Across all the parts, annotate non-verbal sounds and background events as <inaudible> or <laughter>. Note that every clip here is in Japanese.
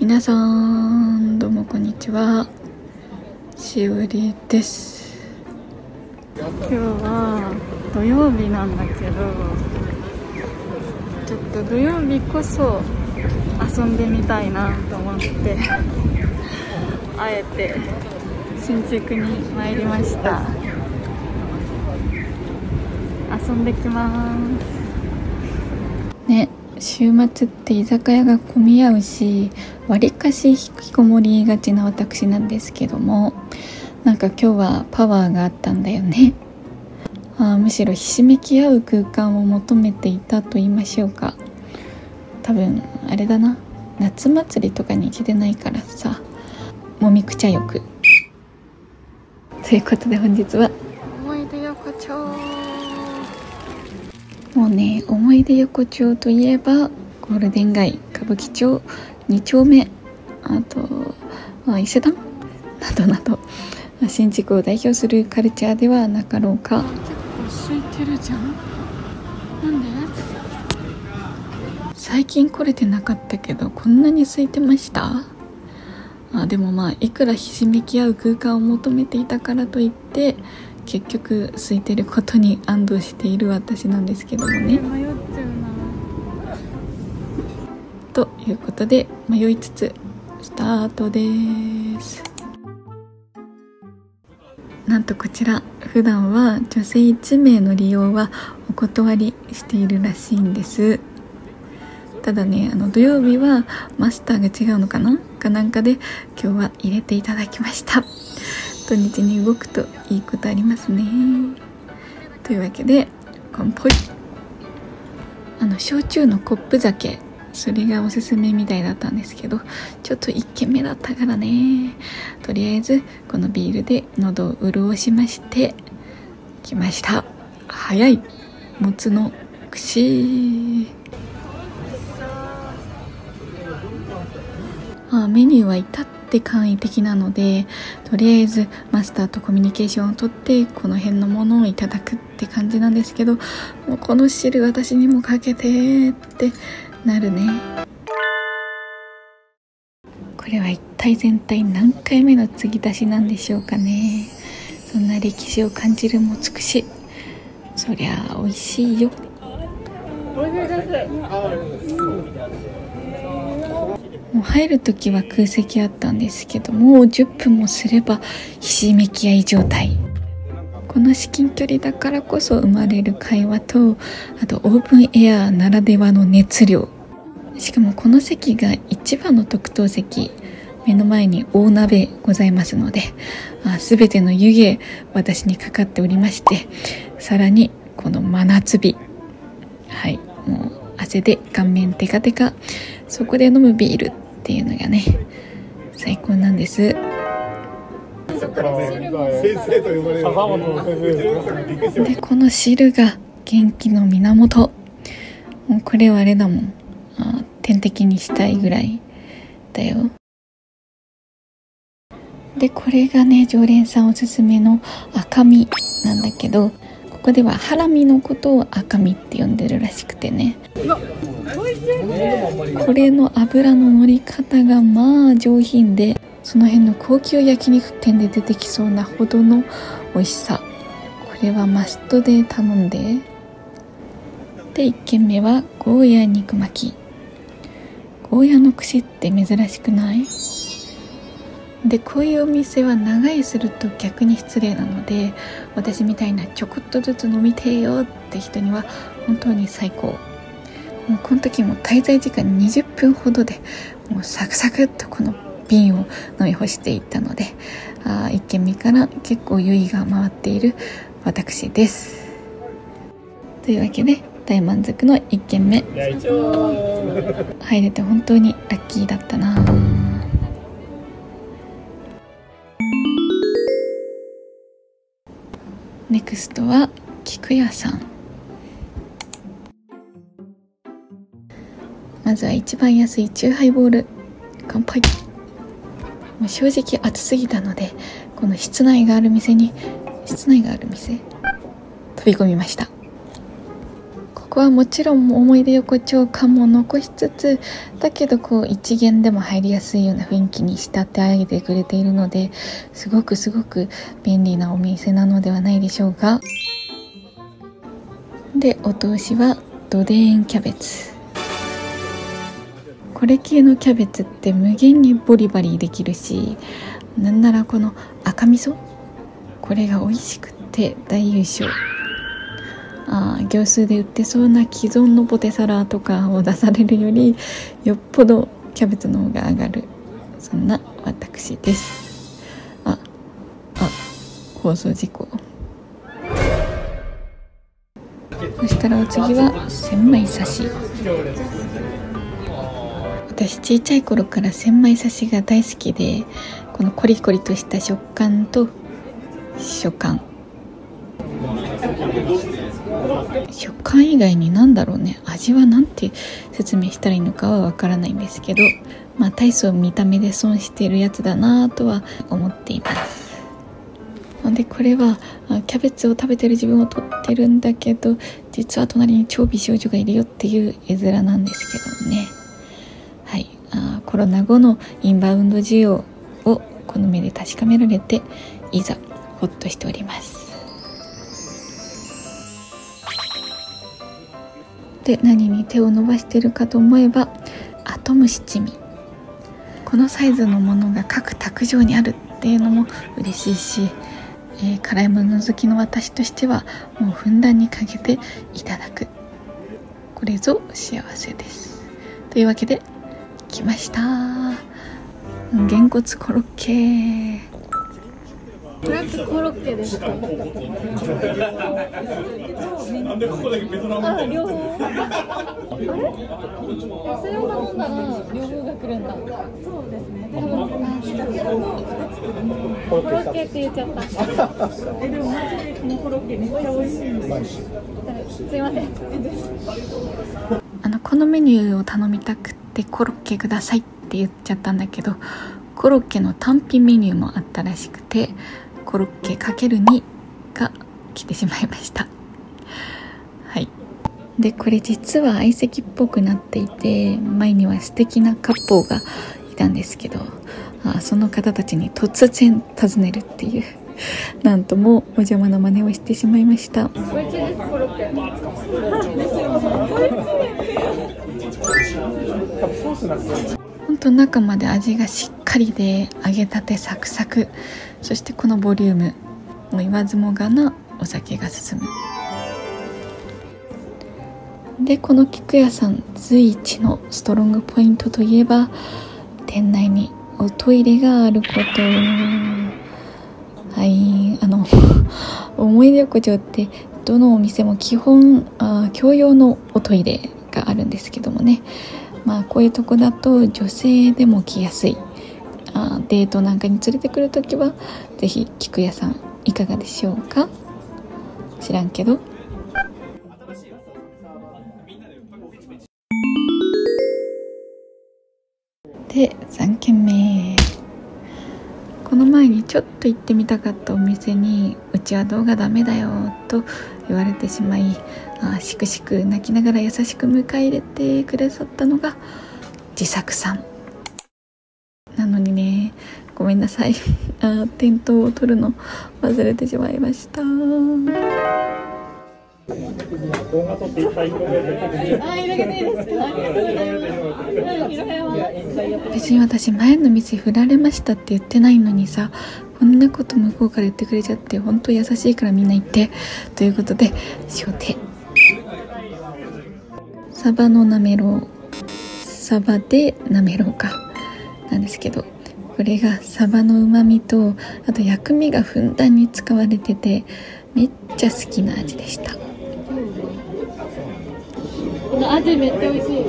皆さんどうもこんにちは。しおりです。今日は土曜日なんだけどちょっと土曜日こそ遊んでみたいなと思ってあえて新宿に参りました。遊んできます。ね週末って居酒屋が混み合うしわりかし引きこもりがちな私なんですけどもなんか今日はパワーがあったんだよね。<laughs> あむしろひしめき合う空間を求めていたと言いましょうか。多分あれだな。夏祭りとかに行けてないからさ。もみくちゃ浴ということで本日は思い出横丁といえばゴールデン街歌舞伎町2丁目。あと、まあ、伊勢丹？<laughs> などなど。新宿を代表するカルチャーではなかろうか。結構空いてるじゃん。なんで？最近来れてなかったけどこんなに空いてました？あでもまあいくらひしめき合う空間を求めていたからといって結局空いてることに安堵している私なんですけどもね。ということで迷いつつスタートです。なんとこちら普段は女性1名の利用はお断りしているらしいんです。ただねあの土曜日はマスターが違うのかなかなんかで今日は入れていただきました。土日に動くといいことありますね。というわけで乾杯あの焼酎のコップ酒それがおすすめみたいだったんですけどちょっと1軒目だったからね。とりあえずこのビールで喉を潤しまして来ました。早い。もつの串。あメニューは至ってって簡易的なのでとりあえずマスターとコミュニケーションをとってこの辺のものをいただくって感じなんですけどもうこの汁私にもかけてってなるね。これは一体全体何回目の継ぎ足しなんでしょうかね。そんな歴史を感じるもつくし。そりゃ美味しいよ。おいしいです。もう入る時は空席あったんですけどもう10分もすればひしめき合い状態。この至近距離だからこそ生まれる会話とあとオープンエアならではの熱量。しかもこの席が一番の特等席。目の前に大鍋ございますのであ全ての湯気私にかかっておりましてさらにこの真夏日。はい。もう汗で顔面テカテカ。そこで飲むビールっていうのがね最高なんです。でこの汁が元気の源。もうこれはあれだもんあ点滴にしたいぐらいだよ。でこれがね常連さんおすすめの赤身なんだけどここではハラミのことを赤身って呼んでるらしくてねこれの油の乗り方がまあ上品でその辺の高級焼肉店で出てきそうなほどの美味しさ。これはマストで頼んで。で1軒目はゴーヤ肉巻き。ゴーヤの串って珍しくない？でこういうお店は長居すると逆に失礼なので私みたいなちょこっとずつ飲みてえよって人には本当に最高。もうこの時も滞在時間20分ほどでもうサクサクっとこの瓶を飲み干していったのであ1軒目から結構酔いが回っている私です。というわけで大満足の1軒目。入れて本当にラッキーだったな。ネクストは菊屋さん。まずは一番安いチューハイボール。乾杯。もう正直暑すぎたのでこの室内がある店に室内がある店飛び込みました。ここはもちろん思い出横丁感も残しつつだけどこう一元でも入りやすいような雰囲気に仕立て上げてくれているのですごくすごく便利なお店なのではないでしょうか。でお通しはドデーンキャベツ。これ系のキャベツって無限にボリバリできるしなんならこの赤味噌？これが美味しくて大優勝。あ行数で売ってそうな既存のポテサラとかを出されるよりよっぽどキャベツの方が上がる。そんな私です。ああ放送事故。そしたらお次は千枚刺し。私小さい頃から千枚刺しが大好きでこのコリコリとした食感と食感。食感以外に何だろうね。味は何て説明したらいいのかはわからないんですけどまあ大層見た目で損してるやつだなとは思っています。でこれはキャベツを食べてる自分を撮ってるんだけど実は隣に超美少女がいるよっていう絵面なんですけどね。コロナ後のインバウンド需要をこの目で確かめられていざほっとしております。で何に手を伸ばしてるかと思えばアトム七味このサイズのものが各卓上にあるっていうのも嬉しいし、えー、辛いもの好きの私としてはもうふんだんにかけていただく。これぞ幸せです。というわけで来ましたげんこつコロッケコロッケですか。なんでここだけベトナムあ、両方。あれ？それを頼んだら両方が来るんだ。そうですね。コロッケって言っちゃった。えでもマジでこのコロッケめっちゃ美味しいんです。すいません。あのこのメニューを頼みたくてコロッケくださいって言っちゃったんだけど。コロッケの単品メニューもあったらしくてコロッケ ×2 が来てしまいました。はい。でこれ実は相席っぽくなっていて前には素敵なカップルがいたんですけどあその方たちに突然尋ねるっていうなんともお邪魔な真似をしてしまいました本当中まで味がしっかりで揚げたてサクサク。そしてこのボリュームもう言わずもがなお酒が進む。でこの菊屋さん随一のストロングポイントといえば店内におトイレがあること。はいあの <laughs> 思い出横丁ってどのお店も基本あ共用のおトイレ。があるんですけどもね。まあこういうとこだと女性でも来やすい。あデートなんかに連れてくる時は是非菊屋さんいかがでしょうか？知らんけど。で3軒目この前にちょっと行ってみたかったお店にうちは動画ダメだよと言われてしまいあしくしく泣きながら優しく迎え入れてくださったのが自作さん。なのにねごめんなさい。<laughs> あ店頭を取るの忘れてしまいました。別に私前の店振られましたって言ってないのにさこんなこと向こうから言ってくれちゃって本当優しいからみんな言ってということで初手サバのなめろうサバでなめろうかなんですけどこれがサバのうまみとあと薬味がふんだんに使われててめっちゃ好きな味でした味めっちゃ美味しい。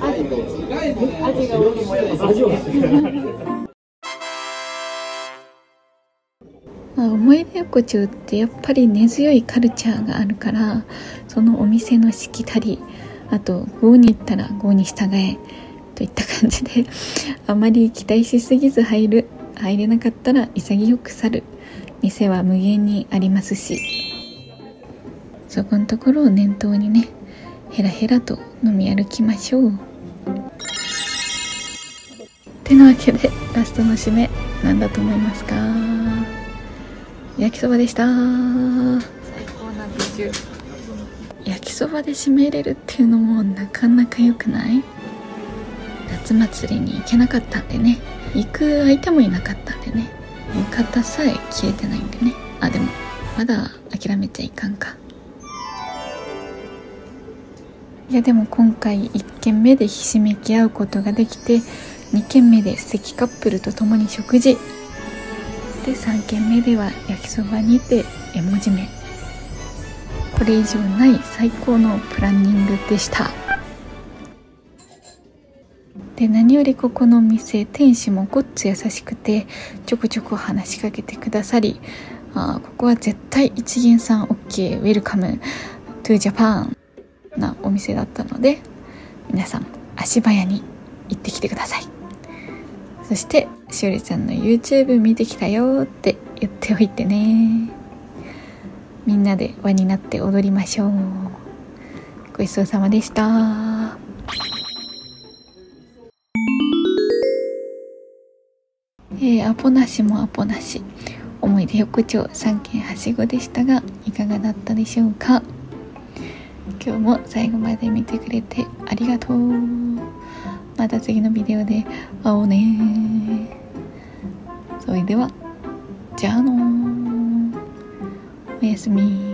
味味が美味しい、思い出横丁ってやっぱり根強いカルチャーがあるからそのお店のしきたりあと郷に行ったら郷に従えといった感じであまり期待しすぎず入る入れなかったら潔く去る店は無限にありますし。そこのところを念頭にねヘラヘラと飲み歩きましょう。てなわけでラストの締め何だと思いますか？焼きそばでした。最高な美酒焼きそばで締めれるっていうのもなかなか良くない？夏祭りに行けなかったんでね。行く相手もいなかったんでね。浴衣さえ消えてないんでね。あでもまだ諦めちゃいかんか。いやでも今回1軒目でひしめき合うことができて2軒目で素敵カップルと共に食事。で3軒目では焼きそばにて絵文字目。これ以上ない最高のプランニングでした。で何よりここのお店店主もごっつ優しくてちょこちょこ話しかけてくださりあここは絶対一見さん OK welcome to Japan。なお店だったので皆さん足早に行ってきてください。そしてしおりちゃんの YouTube 見てきたよって言っておいてね。みんなで輪になって踊りましょう。ごちそうさまでした。えー、アポなしもアポなし。思い出横丁3軒はしごでしたがいかがだったでしょうか？今日も最後まで見てくれてありがとう。また次のビデオで会おうね。それではじゃあのおやすみ。